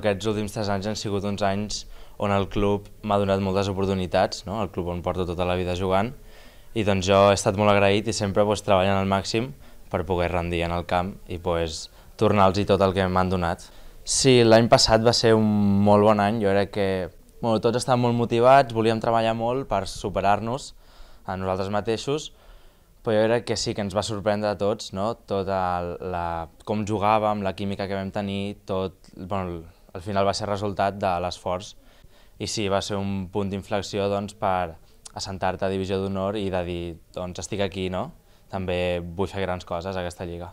Aquests últims tres anys han sigut uns anys on el club m'ha donat moltes oportunitats, no? el club on porto tota la vida jugant, i doncs jo he estat molt agraït i sempre pues, treballant al màxim per poder rendir en el camp i pues, tornar-los tot el que m'han donat. Sí, l'any passat va ser un molt bon any, jo crec que bueno, tots estàvem molt motivats, volíem treballar molt per superar-nos a nosaltres mateixos, però jo crec que sí que ens va sorprendre a tots, no? tota la, com jugàvem, la química que vam tenir, tot, bueno, al final va ser resultat de l'esforç i sí, va ser un punt d'inflexió doncs, per assentar-te a Divisió d'Honor i de dir, doncs estic aquí, no? també vull fer grans coses a aquesta lliga.